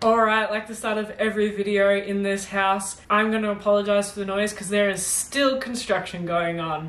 Alright, like the start of every video in this house, I'm going to apologise for the noise because there is still construction going on.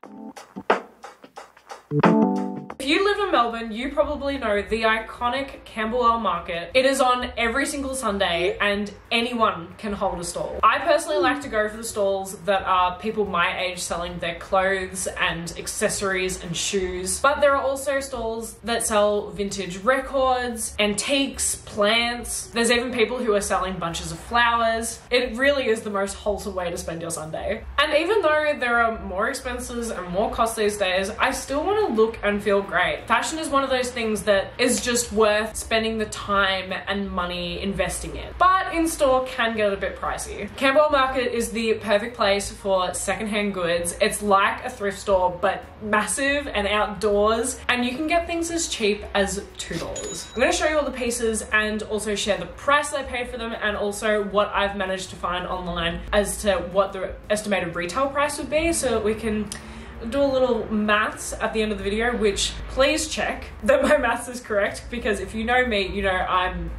If you live in Melbourne, you probably know the iconic Camberwell Market. It is on every single Sunday and anyone can hold a stall. I personally like to go for the stalls that are people my age selling their clothes and accessories and shoes. But there are also stalls that sell vintage records, antiques, plants. There's even people who are selling bunches of flowers. It really is the most wholesome way to spend your Sunday. And even though there are more expenses and more costs these days, I still want to look and feel great. Fashion is one of those things that is just worth spending the time and money investing in. But in store can get a bit pricey. Camberwell Market is the perfect place for secondhand goods. It's like a thrift store, but massive and outdoors, and you can get things as cheap as $2. I'm gonna show you all the pieces and also share the price I paid for them and also what I've managed to find online as to what the estimated retail price would be so that we can do a little maths at the end of the video, which please check that my maths is correct because if you know me, you know I'm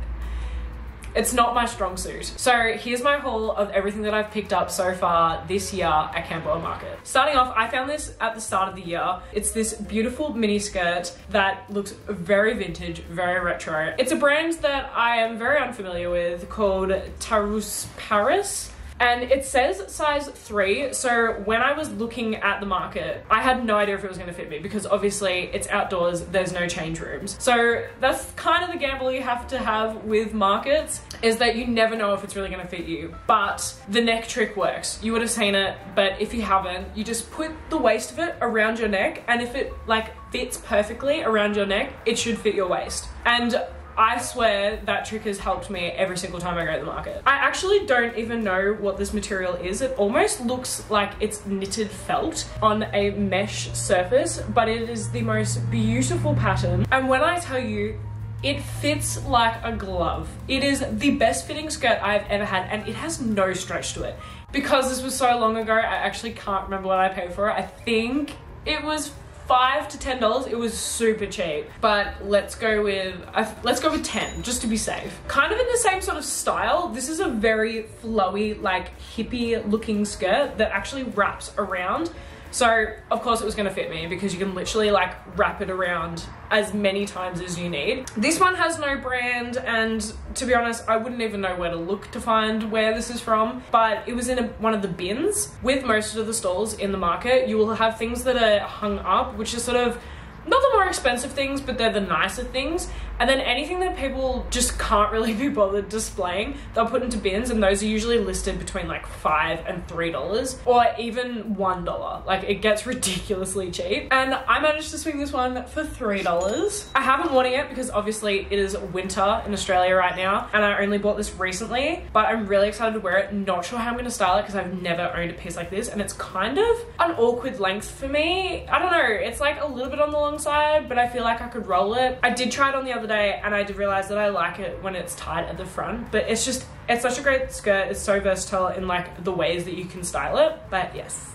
it's not my strong suit. So here's my haul of everything that I've picked up so far this year at Camberwell Market. Starting off, I found this at the start of the year. It's this beautiful mini skirt that looks very vintage, very retro. It's a brand that I am very unfamiliar with called Tarus Paris and it says size three. So when I was looking at the market, I had no idea if it was going to fit me because obviously it's outdoors, there's no change rooms. So that's kind of the gamble you have to have with markets is that you never know if it's really going to fit you. But the neck trick works. You would have seen it, but if you haven't, you just put the waist of it around your neck and if it like fits perfectly around your neck, it should fit your waist. And I swear that trick has helped me every single time I go to the market. I actually don't even know what this material is. It almost looks like it's knitted felt on a mesh surface, but it is the most beautiful pattern. And when I tell you, it fits like a glove. It is the best fitting skirt I've ever had and it has no stretch to it. Because this was so long ago, I actually can't remember what I paid for it. I think it was five to ten dollars it was super cheap. But let's go with uh, let's go with 10 just to be safe. Kind of in the same sort of style. This is a very flowy like hippie looking skirt that actually wraps around so of course it was gonna fit me because you can literally like wrap it around as many times as you need. This one has no brand and to be honest, I wouldn't even know where to look to find where this is from, but it was in a, one of the bins. With most of the stalls in the market, you will have things that are hung up, which is sort of not the more expensive things, but they're the nicer things. And then anything that people just can't really be bothered displaying, they'll put into bins, and those are usually listed between like five and three dollars, or even one dollar. Like it gets ridiculously cheap. And I managed to swing this one for three dollars. I haven't worn it yet because obviously it is winter in Australia right now, and I only bought this recently, but I'm really excited to wear it. Not sure how I'm gonna style it because I've never owned a piece like this, and it's kind of an awkward length for me. I don't know, it's like a little bit on the long side, but I feel like I could roll it. I did try it on the other day and I did realize that I like it when it's tight at the front, but it's just, it's such a great skirt. It's so versatile in like the ways that you can style it. But yes,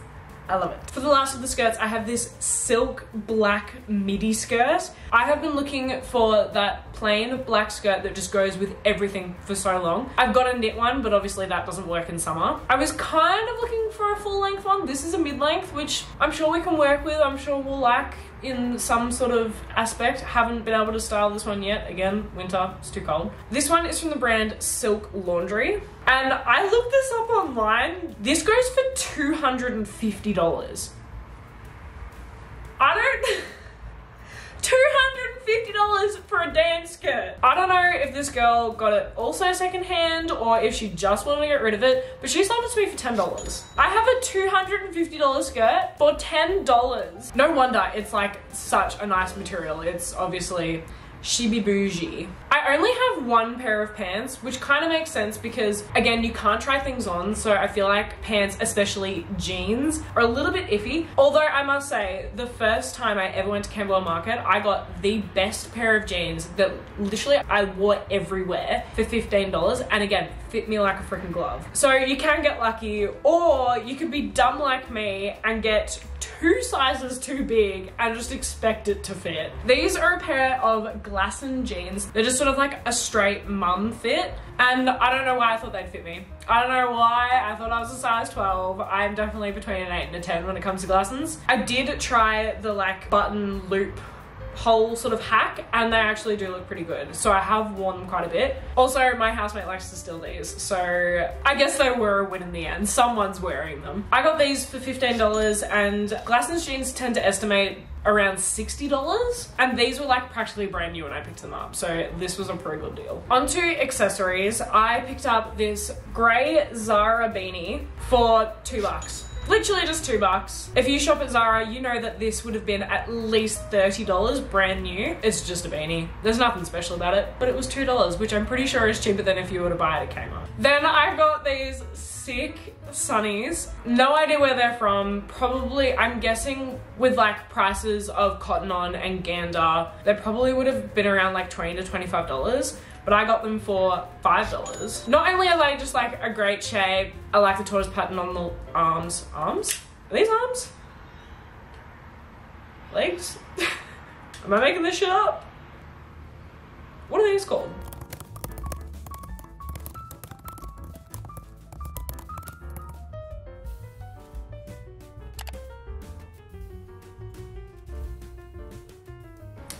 I love it. For the last of the skirts, I have this silk black midi skirt. I have been looking for that plain black skirt that just goes with everything for so long. I've got a knit one, but obviously that doesn't work in summer. I was kind of looking for a full length one. This is a mid length, which I'm sure we can work with. I'm sure we'll like in some sort of aspect. Haven't been able to style this one yet. Again, winter, it's too cold. This one is from the brand Silk Laundry. And I looked this up online. This goes for $250. I don't... $250 for a damn skirt. I don't know if this girl got it also secondhand or if she just wanted to get rid of it, but she sold it to me for $10. I have a $250 skirt for $10. No wonder it's like such a nice material. It's obviously chibi bougie. I only have one pair of pants, which kind of makes sense because again, you can't try things on. So I feel like pants, especially jeans, are a little bit iffy. Although I must say, the first time I ever went to Camberwell Market, I got the best pair of jeans that literally I wore everywhere for $15. And again, fit me like a freaking glove. So you can get lucky or you could be dumb like me and get two sizes too big and just expect it to fit. These are a pair of Glasson jeans. They're just sort of like a straight mum fit. And I don't know why I thought they'd fit me. I don't know why I thought I was a size 12. I'm definitely between an 8 and a 10 when it comes to Glassons. I did try the like button loop whole sort of hack and they actually do look pretty good. So I have worn them quite a bit. Also my housemate likes to steal these so I guess they were a win in the end. Someone's wearing them. I got these for $15 and Glassons jeans tend to estimate around $60 and these were like practically brand new when I picked them up so this was a pretty good deal. Onto accessories. I picked up this grey Zara beanie for two bucks literally just two bucks. If you shop at Zara, you know that this would have been at least $30 brand new. It's just a beanie. There's nothing special about it, but it was $2, which I'm pretty sure is cheaper than if you were to buy it at Kmart. Then I've got these sick sunnies. No idea where they're from. Probably, I'm guessing with like prices of Cotton On and Gander, they probably would have been around like 20 to $25 but I got them for $5. Not only are they just like a great shape, I like the tortoise pattern on the arms. Arms? Are these arms? Legs? Am I making this shit up? What are these called?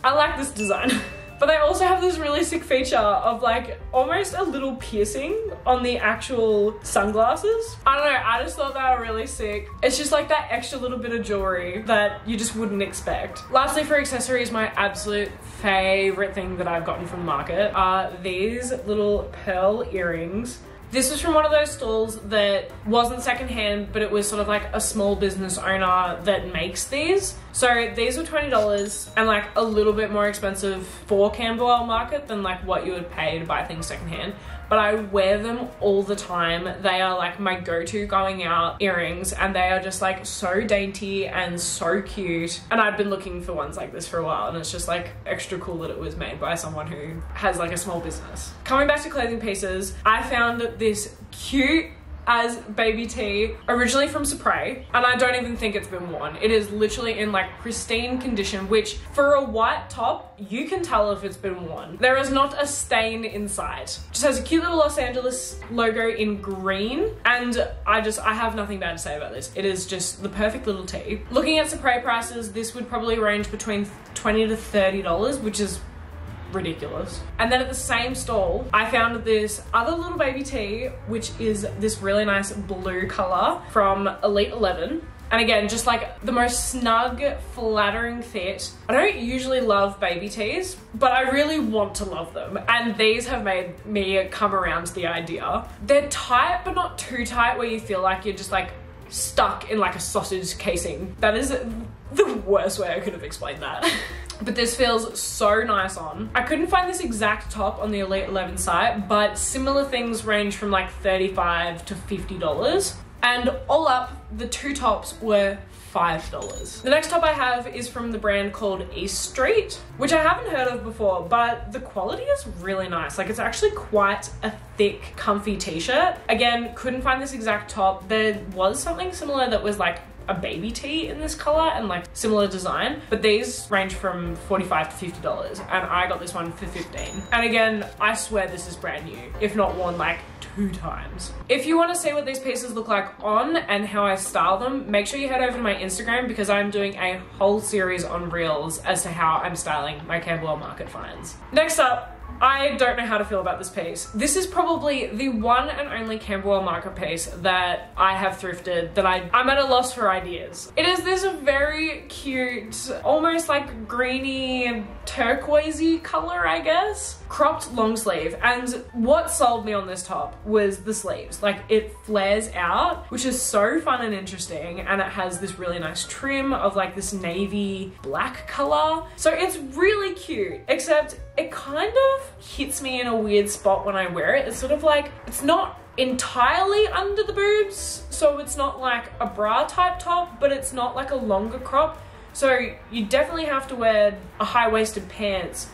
I like this design. But they also have this really sick feature of like almost a little piercing on the actual sunglasses. I don't know, I just thought they were really sick. It's just like that extra little bit of jewelry that you just wouldn't expect. Lastly for accessories, my absolute favorite thing that I've gotten from the market are these little pearl earrings this was from one of those stalls that wasn't secondhand, but it was sort of like a small business owner that makes these. So these were $20 and like a little bit more expensive for Camberwell Market than like what you would pay to buy things secondhand but I wear them all the time. They are like my go-to going out earrings and they are just like so dainty and so cute. And I've been looking for ones like this for a while and it's just like extra cool that it was made by someone who has like a small business. Coming back to clothing pieces, I found this cute as baby tee, originally from Supre, and I don't even think it's been worn. It is literally in like pristine condition, which for a white top, you can tell if it's been worn. There is not a stain inside. Just has a cute little Los Angeles logo in green, and I just, I have nothing bad to say about this. It is just the perfect little tee. Looking at Supre prices, this would probably range between 20 to $30, which is ridiculous. And then at the same stall, I found this other little baby tee, which is this really nice blue color from Elite 11. And again, just like the most snug, flattering fit. I don't usually love baby tees, but I really want to love them. And these have made me come around to the idea. They're tight, but not too tight where you feel like you're just like stuck in like a sausage casing. That is the worst way I could have explained that. but this feels so nice on. I couldn't find this exact top on the Elite 11 site, but similar things range from like 35 to $50. And all up, the two tops were $5. The next top I have is from the brand called East Street, which I haven't heard of before, but the quality is really nice. Like it's actually quite a thick, comfy t-shirt. Again, couldn't find this exact top. There was something similar that was like a baby tee in this color and like similar design but these range from 45 to 50 dollars and I got this one for 15 and again I swear this is brand new if not worn like two times. If you want to see what these pieces look like on and how I style them, make sure you head over to my Instagram because I'm doing a whole series on reels as to how I'm styling my Camberwell Market finds. Next up, I don't know how to feel about this piece. This is probably the one and only Camberwell market piece that I have thrifted that I, I'm at a loss for ideas. It is this very cute, almost like greeny turquoisey color, I guess. Cropped long sleeve. And what sold me on this top was the sleeves. Like it flares out, which is so fun and interesting. And it has this really nice trim of like this navy black color. So it's really cute, except it kind of hits me in a weird spot when I wear it. It's sort of like, it's not entirely under the boobs, so it's not like a bra type top, but it's not like a longer crop. So you definitely have to wear a high-waisted pants,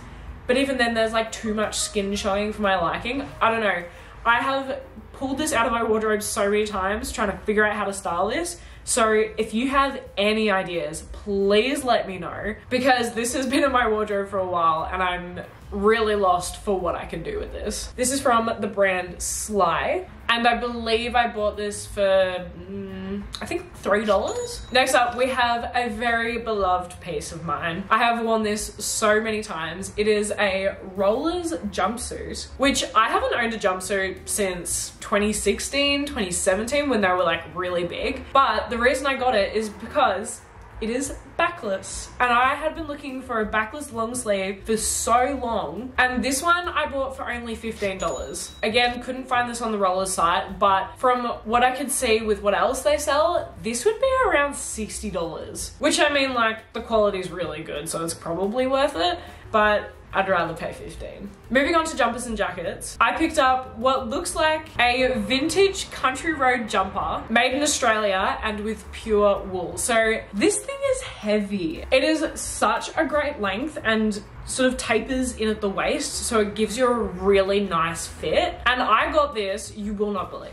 but even then there's like too much skin showing for my liking. I don't know. I have pulled this out of my wardrobe so many times trying to figure out how to style this. So if you have any ideas, please let me know because this has been in my wardrobe for a while and I'm really lost for what I can do with this. This is from the brand Sly and I believe I bought this for mm, I think three dollars. Next up, we have a very beloved piece of mine. I have worn this so many times. It is a Rolla's jumpsuit, which I haven't owned a jumpsuit since 2016, 2017 when they were like really big. But the reason I got it is because it is backless. And I had been looking for a backless long sleeve for so long. And this one I bought for only $15. Again, couldn't find this on the Rolla's site, but from what I could see with what else they sell, this would be around $60. Which I mean, like, the quality is really good, so it's probably worth it. But I'd rather pay 15. Moving on to jumpers and jackets, I picked up what looks like a vintage country road jumper made in Australia and with pure wool. So this thing is heavy. It is such a great length and sort of tapers in at the waist so it gives you a really nice fit. And I got this, you will not believe.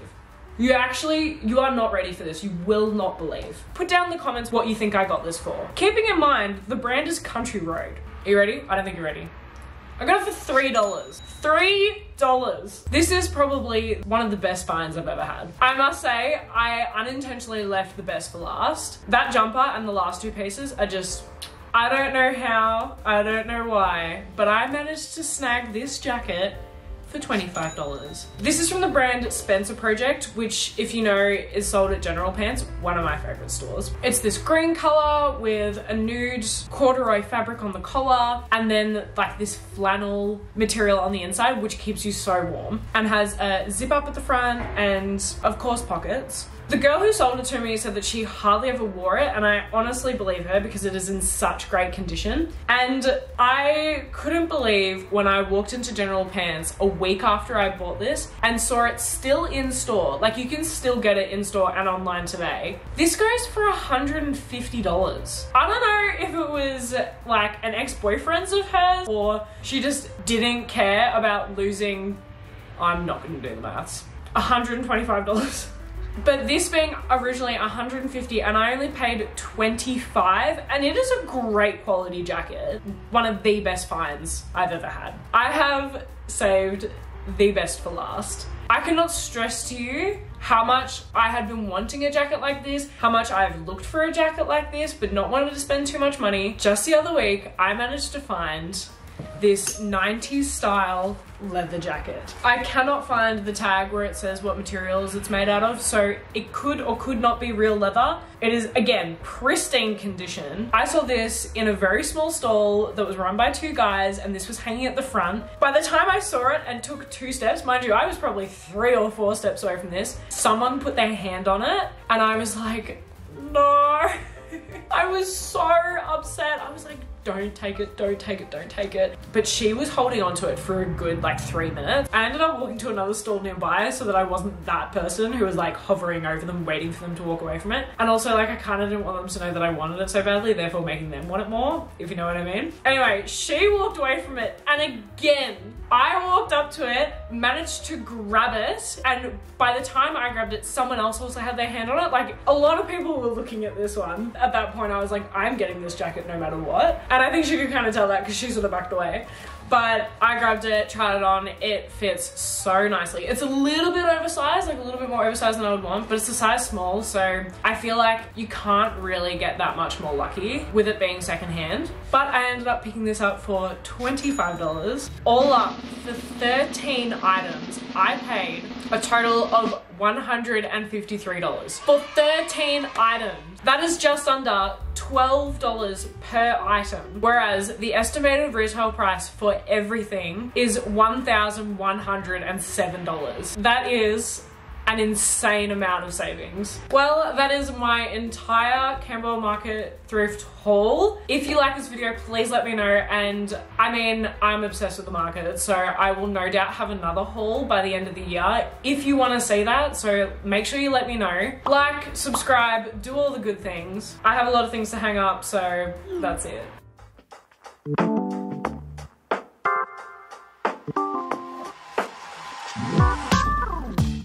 You actually, you are not ready for this. You will not believe. Put down in the comments what you think I got this for. Keeping in mind, the brand is Country Road. Are you ready? I don't think you're ready. I got it for $3. $3. This is probably one of the best finds I've ever had. I must say, I unintentionally left the best for last. That jumper and the last two pieces are just I don't know how, I don't know why, but I managed to snag this jacket for $25. This is from the brand Spencer Project, which if you know is sold at General Pants, one of my favorite stores. It's this green color with a nude corduroy fabric on the collar and then like this flannel material on the inside, which keeps you so warm and has a zip up at the front and of course pockets. The girl who sold it to me said that she hardly ever wore it, and I honestly believe her because it is in such great condition. And I couldn't believe when I walked into General Pants a week after I bought this and saw it still in store. Like you can still get it in store and online today. This goes for $150. I don't know if it was like an ex-boyfriend's of hers or she just didn't care about losing, I'm not gonna do the maths, $125. But this being originally 150 and I only paid 25 and it is a great quality jacket. One of the best finds I've ever had. I have saved the best for last. I cannot stress to you how much I had been wanting a jacket like this, how much I've looked for a jacket like this, but not wanted to spend too much money. Just the other week, I managed to find this 90s style leather jacket. I cannot find the tag where it says what materials it's made out of, so it could or could not be real leather. It is, again, pristine condition. I saw this in a very small stall that was run by two guys, and this was hanging at the front. By the time I saw it and took two steps, mind you, I was probably three or four steps away from this, someone put their hand on it, and I was like, no. I was so upset. I was like, don't take it, don't take it, don't take it. But she was holding on to it for a good like three minutes. I ended up walking to another stall nearby so that I wasn't that person who was like hovering over them, waiting for them to walk away from it. And also like I kind of didn't want them to know that I wanted it so badly, therefore making them want it more, if you know what I mean. Anyway, she walked away from it and again, I walked up to it, managed to grab it, and by the time I grabbed it, someone else also had their hand on it. Like a lot of people were looking at this one. At that point, I was like, I'm getting this jacket no matter what. And I think she could kind of tell that because she sort of backed away. But I grabbed it, tried it on, it fits so nicely. It's a little bit oversized, like a little bit more oversized than I would want, but it's a size small, so I feel like you can't really get that much more lucky with it being secondhand. But I ended up picking this up for $25. All up, for 13 items, I paid a total of $153 for 13 items. That is just under $12 per item, whereas the estimated retail price for everything is $1,107. That is an insane amount of savings. Well, that is my entire Camberwell Market thrift haul. If you like this video, please let me know. And I mean, I'm obsessed with the market, so I will no doubt have another haul by the end of the year if you want to see that. So make sure you let me know. Like, subscribe, do all the good things. I have a lot of things to hang up, so that's it.